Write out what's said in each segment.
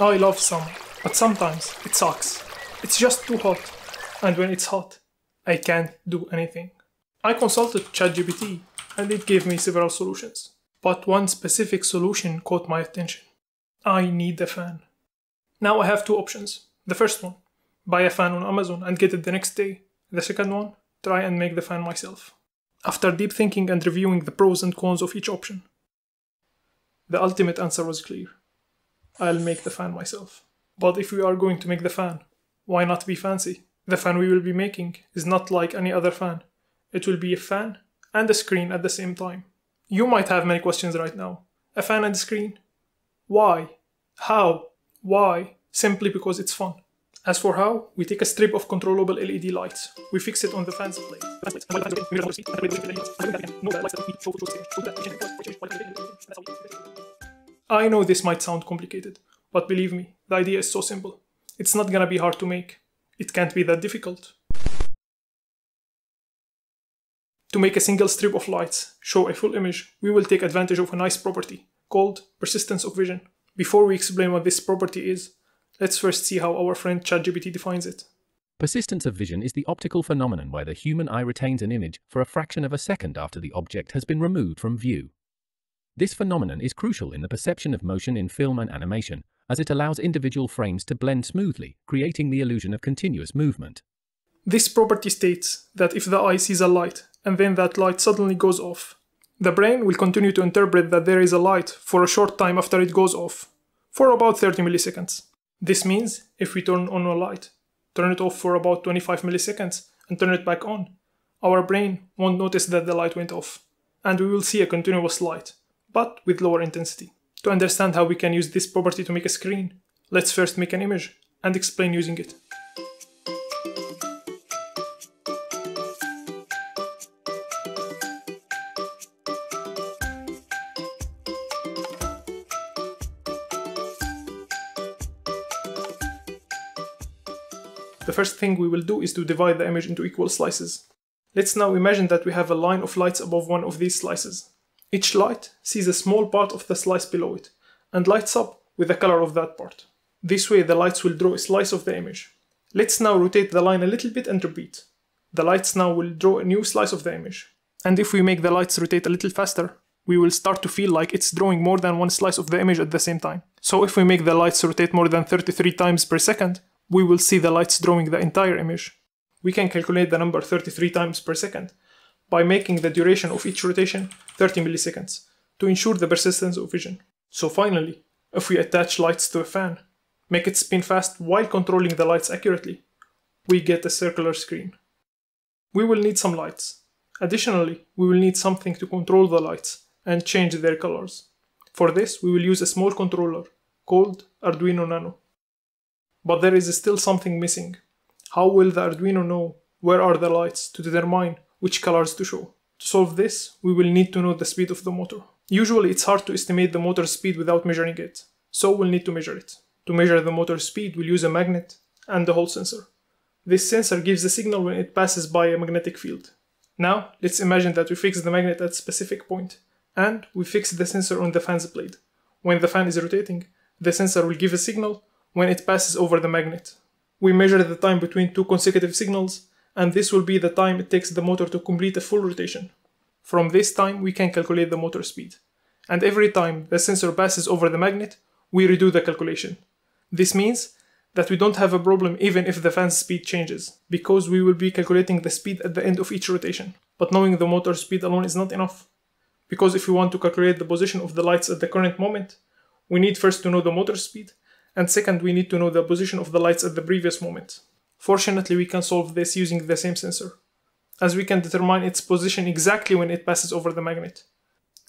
I love summer, but sometimes it sucks. It's just too hot, and when it's hot, I can't do anything. I consulted ChatGPT, and it gave me several solutions. But one specific solution caught my attention. I need a fan. Now I have two options. The first one, buy a fan on Amazon and get it the next day. The second one, try and make the fan myself. After deep thinking and reviewing the pros and cons of each option, the ultimate answer was clear. I'll make the fan myself. But if we are going to make the fan, why not be fancy? The fan we will be making is not like any other fan. It will be a fan and a screen at the same time. You might have many questions right now. A fan and a screen? Why? How? Why? Simply because it's fun. As for how, we take a strip of controllable LED lights. We fix it on the fan's blade. I know this might sound complicated, but believe me, the idea is so simple. It's not gonna be hard to make. It can't be that difficult. To make a single strip of lights show a full image, we will take advantage of a nice property called persistence of vision. Before we explain what this property is, let's first see how our friend ChatGPT defines it. Persistence of vision is the optical phenomenon where the human eye retains an image for a fraction of a second after the object has been removed from view. This phenomenon is crucial in the perception of motion in film and animation, as it allows individual frames to blend smoothly, creating the illusion of continuous movement. This property states that if the eye sees a light and then that light suddenly goes off, the brain will continue to interpret that there is a light for a short time after it goes off, for about 30 milliseconds. This means if we turn on a light, turn it off for about 25 milliseconds, and turn it back on, our brain won't notice that the light went off, and we will see a continuous light, but with lower intensity. To understand how we can use this property to make a screen, let's first make an image and explain using it. The first thing we will do is to divide the image into equal slices. Let's now imagine that we have a line of lights above one of these slices. Each light sees a small part of the slice below it and lights up with the color of that part. This way the lights will draw a slice of the image. Let's now rotate the line a little bit and repeat. The lights now will draw a new slice of the image. And if we make the lights rotate a little faster, we will start to feel like it's drawing more than one slice of the image at the same time. So if we make the lights rotate more than 33 times per second, we will see the lights drawing the entire image. We can calculate the number 33 times per second by making the duration of each rotation 30 milliseconds to ensure the persistence of vision. So finally, if we attach lights to a fan, make it spin fast while controlling the lights accurately, we get a circular screen. We will need some lights. Additionally, we will need something to control the lights and change their colors. For this, we will use a small controller called Arduino Nano. But there is still something missing. How will the Arduino know where are the lights to determine which colors to show? To solve this, we will need to know the speed of the motor. Usually it's hard to estimate the motor speed without measuring it, so we'll need to measure it. To measure the motor speed, we'll use a magnet and the Hall sensor. This sensor gives a signal when it passes by a magnetic field. Now, let's imagine that we fix the magnet at a specific point, and we fix the sensor on the fan's blade. When the fan is rotating, the sensor will give a signal when it passes over the magnet. We measure the time between two consecutive signals, and this will be the time it takes the motor to complete a full rotation. From this time, we can calculate the motor speed. And every time the sensor passes over the magnet, we redo the calculation. This means that we don't have a problem even if the fan's speed changes, because we will be calculating the speed at the end of each rotation. But knowing the motor speed alone is not enough. Because if we want to calculate the position of the lights at the current moment, we need first to know the motor speed, and second, we need to know the position of the lights at the previous moment. Fortunately, we can solve this using the same sensor, as we can determine its position exactly when it passes over the magnet.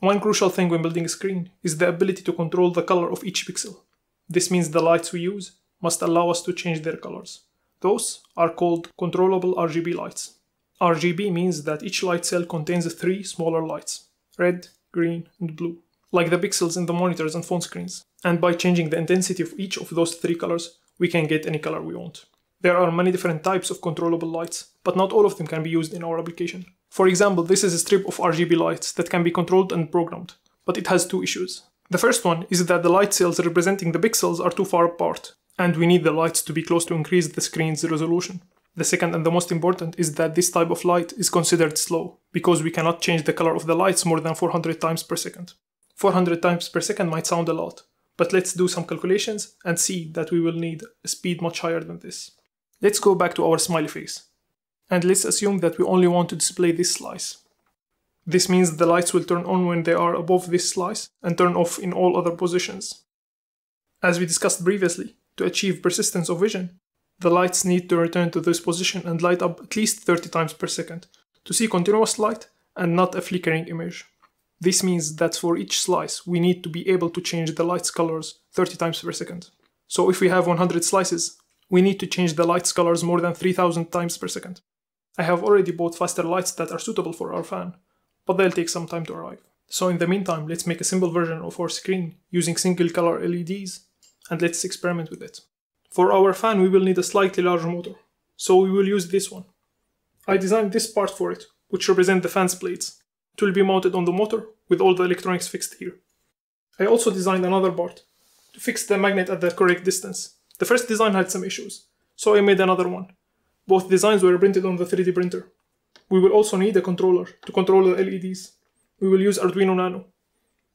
One crucial thing when building a screen is the ability to control the color of each pixel. This means the lights we use must allow us to change their colors. Those are called controllable RGB lights. RGB means that each light cell contains three smaller lights red, green, and blue, like the pixels in the monitors and phone screens. And by changing the intensity of each of those three colors, we can get any color we want. There are many different types of controllable lights, but not all of them can be used in our application. For example, this is a strip of RGB lights that can be controlled and programmed, but it has two issues. The first one is that the light cells representing the pixels are too far apart, and we need the lights to be close to increase the screen's resolution. The second and the most important is that this type of light is considered slow, because we cannot change the color of the lights more than 400 times per second. 400 times per second might sound a lot, but let's do some calculations and see that we will need a speed much higher than this. Let's go back to our smiley face. And let's assume that we only want to display this slice. This means the lights will turn on when they are above this slice and turn off in all other positions. As we discussed previously, to achieve persistence of vision, the lights need to return to this position and light up at least 30 times per second to see continuous light and not a flickering image. This means that for each slice, we need to be able to change the light's colors 30 times per second. So if we have 100 slices, we need to change the light's colors more than 3000 times per second. I have already bought faster lights that are suitable for our fan, but they'll take some time to arrive. So in the meantime, let's make a simple version of our screen using single color LEDs and let's experiment with it. For our fan, we will need a slightly larger motor, so we will use this one. I designed this part for it, which represent the fan's blades. It will be mounted on the motor with all the electronics fixed here. I also designed another part to fix the magnet at the correct distance. The first design had some issues, so I made another one. Both designs were printed on the 3D printer. We will also need a controller to control the LEDs. We will use Arduino Nano.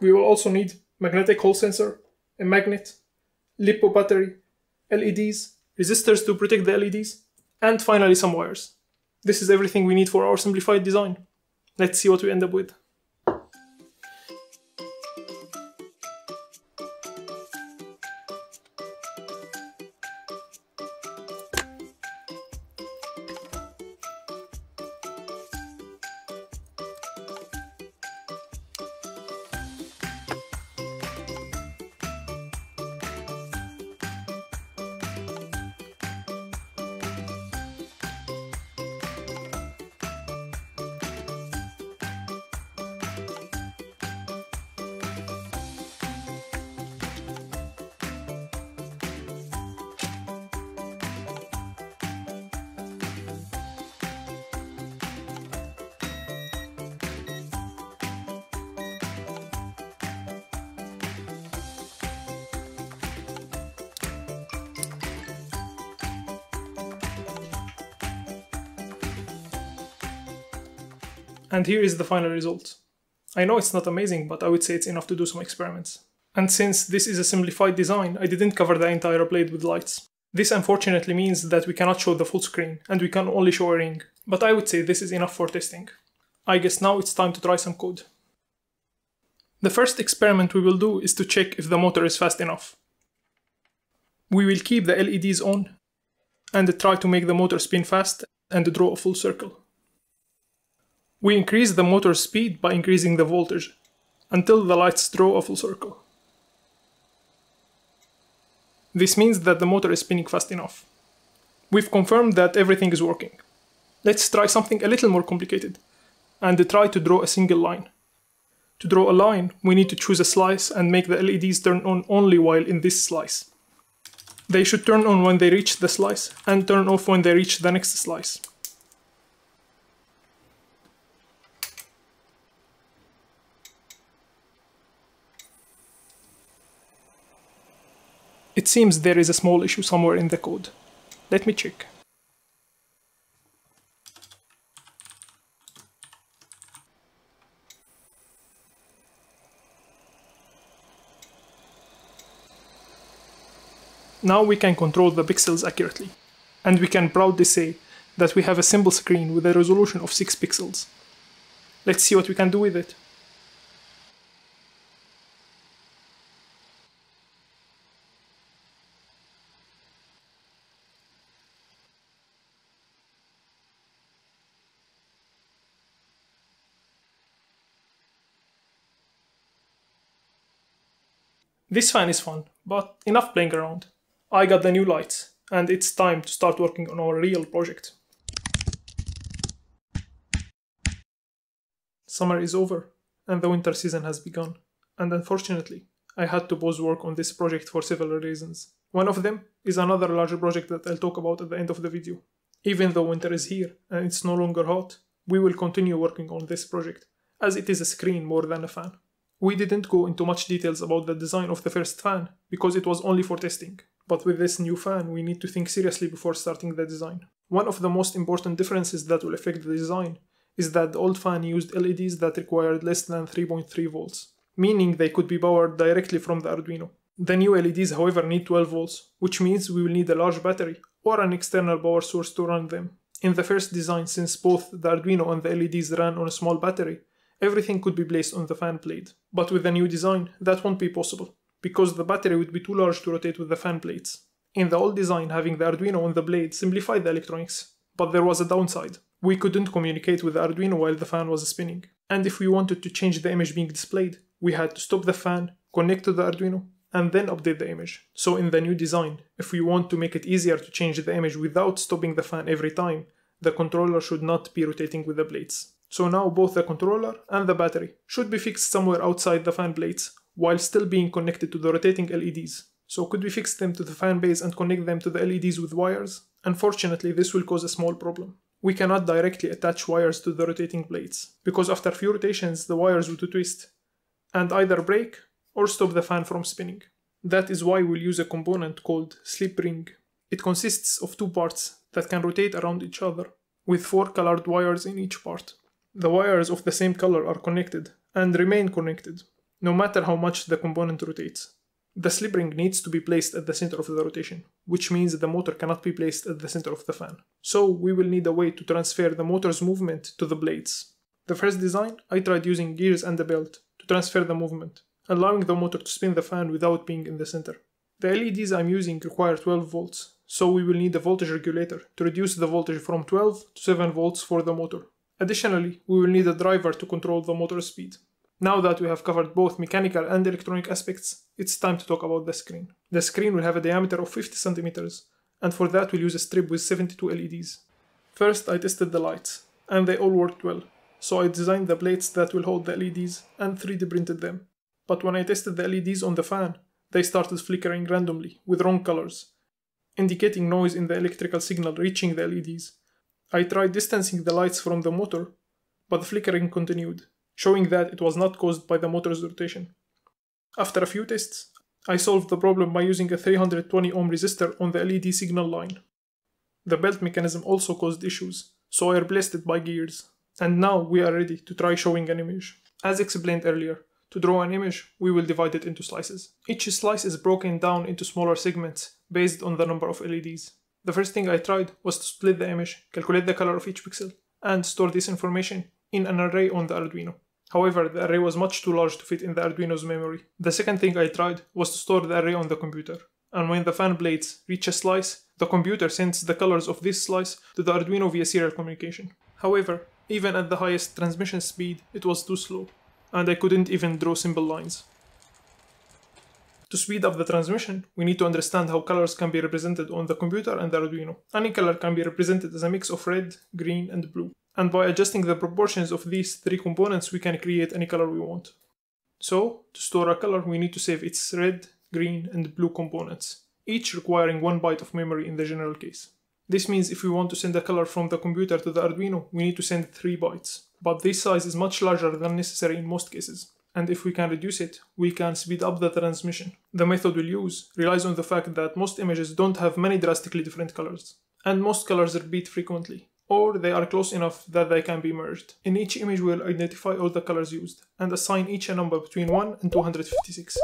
We will also need magnetic hall sensor, a magnet, LiPo battery, LEDs, resistors to protect the LEDs, and finally some wires. This is everything we need for our simplified design. Let's see what we end up with. And here is the final result. I know it's not amazing, but I would say it's enough to do some experiments. And since this is a simplified design, I didn't cover the entire blade with lights. This unfortunately means that we cannot show the full screen, and we can only show a ring, but I would say this is enough for testing. I guess now it's time to try some code. The first experiment we will do is to check if the motor is fast enough. We will keep the LEDs on and try to make the motor spin fast and draw a full circle. We increase the motor speed by increasing the voltage until the lights draw a full circle. This means that the motor is spinning fast enough. We've confirmed that everything is working. Let's try something a little more complicated and try to draw a single line. To draw a line, we need to choose a slice and make the LEDs turn on only while in this slice. They should turn on when they reach the slice and turn off when they reach the next slice. It seems there is a small issue somewhere in the code. Let me check. Now we can control the pixels accurately, and we can proudly say that we have a simple screen with a resolution of 6 pixels. Let's see what we can do with it. This fan is fun, but enough playing around. I got the new lights, and it's time to start working on our real project. Summer is over, and the winter season has begun, and unfortunately, I had to pause work on this project for several reasons. One of them is another larger project that I'll talk about at the end of the video. Even though winter is here and it's no longer hot, we will continue working on this project, as it is a screen more than a fan. We didn't go into much details about the design of the first fan because it was only for testing, but with this new fan we need to think seriously before starting the design. One of the most important differences that will affect the design is that the old fan used LEDs that required less than 3.3 volts, meaning they could be powered directly from the Arduino. The new LEDs, however, need 12 volts, which means we will need a large battery or an external power source to run them. In the first design, since both the Arduino and the LEDs ran on a small battery, everything could be placed on the fan blade. But with the new design, that won't be possible, because the battery would be too large to rotate with the fan blades. In the old design, having the Arduino on the blade simplified the electronics, but there was a downside. We couldn't communicate with the Arduino while the fan was spinning. And if we wanted to change the image being displayed, we had to stop the fan, connect to the Arduino, and then update the image. So in the new design, if we want to make it easier to change the image without stopping the fan every time, the controller should not be rotating with the blades. So now both the controller and the battery should be fixed somewhere outside the fan blades while still being connected to the rotating LEDs. So could we fix them to the fan base and connect them to the LEDs with wires? Unfortunately, this will cause a small problem. We cannot directly attach wires to the rotating blades, because after few rotations the wires would twist and either break or stop the fan from spinning. That is why we'll use a component called slip ring. It consists of two parts that can rotate around each other, with four colored wires in each part. The wires of the same color are connected and remain connected, no matter how much the component rotates. The slip ring needs to be placed at the center of the rotation, which means the motor cannot be placed at the center of the fan. So we will need a way to transfer the motor's movement to the blades. The first design, I tried using gears and a belt to transfer the movement, allowing the motor to spin the fan without being in the center. The LEDs I'm using require 12 volts, so we will need a voltage regulator to reduce the voltage from 12 to 7 volts for the motor. Additionally, we will need a driver to control the motor speed. Now that we have covered both mechanical and electronic aspects, it's time to talk about the screen. The screen will have a diameter of 50 centimeters, and for that we'll use a strip with 72 LEDs. First I tested the lights, and they all worked well, so I designed the plates that will hold the LEDs and 3D printed them. But when I tested the LEDs on the fan, they started flickering randomly with wrong colors, indicating noise in the electrical signal reaching the LEDs. I tried distancing the lights from the motor, but the flickering continued showing that it was not caused by the motor's rotation. After a few tests, I solved the problem by using a 320 ohm resistor on the LED signal line. The belt mechanism also caused issues, so I replaced it by gears. And now we are ready to try showing an image. As explained earlier, to draw an image, we will divide it into slices. Each slice is broken down into smaller segments based on the number of LEDs. The first thing I tried was to split the image, calculate the color of each pixel, and store this information in an array on the Arduino. However, the array was much too large to fit in the Arduino's memory. The second thing I tried was to store the array on the computer. And when the fan blades reach a slice, the computer sends the colors of this slice to the Arduino via serial communication. However, even at the highest transmission speed, it was too slow, and I couldn't even draw simple lines. To speed up the transmission, we need to understand how colors can be represented on the computer and the Arduino. Any color can be represented as a mix of red, green, and blue and by adjusting the proportions of these three components we can create any color we want. So, to store a color we need to save its red, green and blue components, each requiring 1 byte of memory in the general case. This means if we want to send a color from the computer to the Arduino, we need to send 3 bytes, but this size is much larger than necessary in most cases, and if we can reduce it, we can speed up the transmission. The method we'll use relies on the fact that most images don't have many drastically different colors, and most colors repeat frequently, or they are close enough that they can be merged. In each image we'll identify all the colors used, and assign each a number between 1 and 256.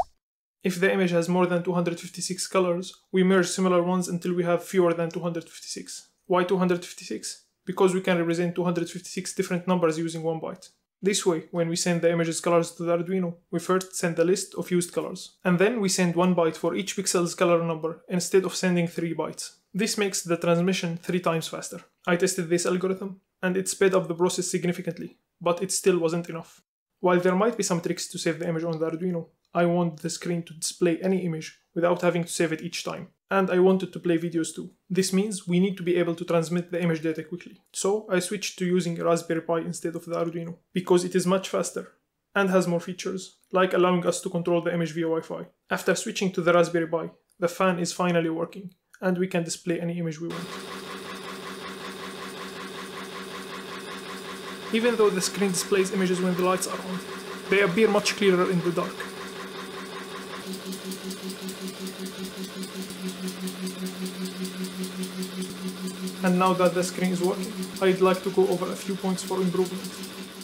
If the image has more than 256 colors, we merge similar ones until we have fewer than 256. Why 256? Because we can represent 256 different numbers using 1 byte. This way, when we send the image's colors to the Arduino, we first send a list of used colors, and then we send 1 byte for each pixel's color number instead of sending 3 bytes. This makes the transmission 3 times faster. I tested this algorithm, and it sped up the process significantly, but it still wasn't enough. While there might be some tricks to save the image on the Arduino, I want the screen to display any image without having to save it each time. And I wanted to play videos too. This means we need to be able to transmit the image data quickly. So I switched to using a Raspberry Pi instead of the Arduino, because it is much faster and has more features, like allowing us to control the image via Wi-Fi. After switching to the Raspberry Pi, the fan is finally working, and we can display any image we want. Even though the screen displays images when the lights are on, They appear much clearer in the dark. And now that the screen is working, I'd like to go over a few points for improvement.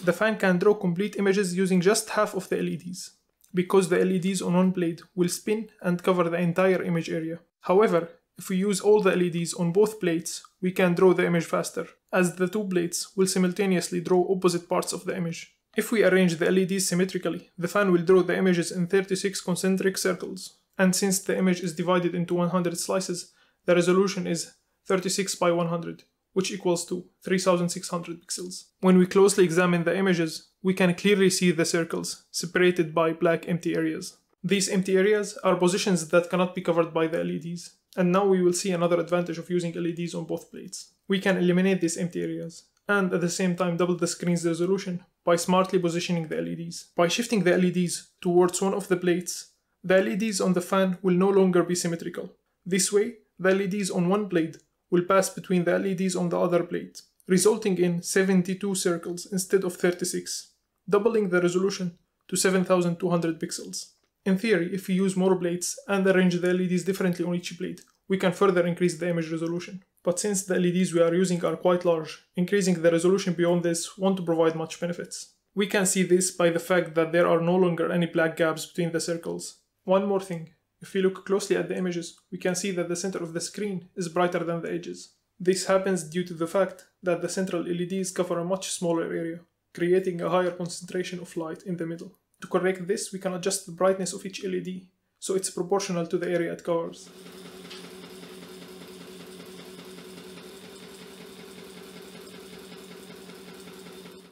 The fan can draw complete images using just half of the LEDs, because the LEDs on one blade will spin and cover the entire image area. However, if we use all the LEDs on both blades, we can draw the image faster, as the two blades will simultaneously draw opposite parts of the image. If we arrange the LEDs symmetrically, the fan will draw the images in 36 concentric circles, and since the image is divided into 100 slices, the resolution is 36 by 100, which equals to 3600 pixels. When we closely examine the images, we can clearly see the circles, separated by black empty areas. These empty areas are positions that cannot be covered by the LEDs. And now we will see another advantage of using LEDs on both plates. We can eliminate these empty areas, and at the same time double the screen's resolution by smartly positioning the LEDs. By shifting the LEDs towards one of the plates, the LEDs on the fan will no longer be symmetrical. This way, the LEDs on one blade will pass between the LEDs on the other blade, resulting in 72 circles instead of 36, doubling the resolution to 7200 pixels. In theory, if we use more blades and arrange the LEDs differently on each blade, we can further increase the image resolution. But since the LEDs we are using are quite large, increasing the resolution beyond this won't provide much benefits. We can see this by the fact that there are no longer any black gaps between the circles. One more thing, if we look closely at the images, we can see that the center of the screen is brighter than the edges. This happens due to the fact that the central LEDs cover a much smaller area, creating a higher concentration of light in the middle. To correct this, we can adjust the brightness of each LED, so it's proportional to the area it covers.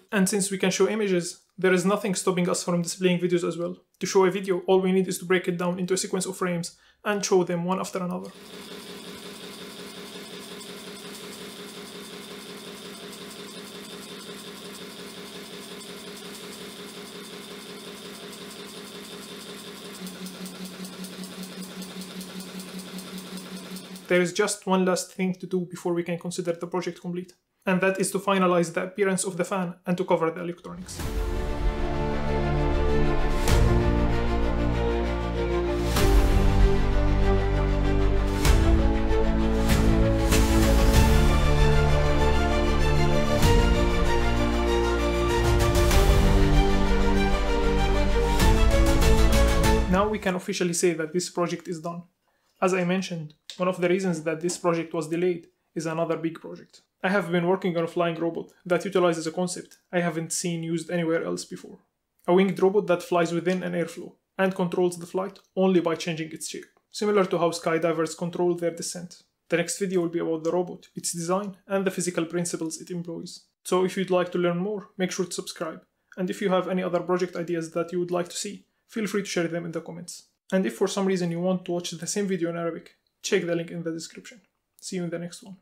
And since we can show images, there is nothing stopping us from displaying videos as well. To show a video, all we need is to break it down into a sequence of frames and show them one after another. There is just one last thing to do before we can consider the project complete, and that is to finalize the appearance of the fan and to cover the electronics. Now we can officially say that this project is done. As I mentioned, one of the reasons that this project was delayed is another big project. I have been working on a flying robot that utilizes a concept I haven't seen used anywhere else before. A winged robot that flies within an airflow and controls the flight only by changing its shape, similar to how skydivers control their descent. The next video will be about the robot, its design, and the physical principles it employs. So if you'd like to learn more, make sure to subscribe. And if you have any other project ideas that you would like to see, feel free to share them in the comments. And if for some reason you want to watch the same video in Arabic, check the link in the description. See you in the next one.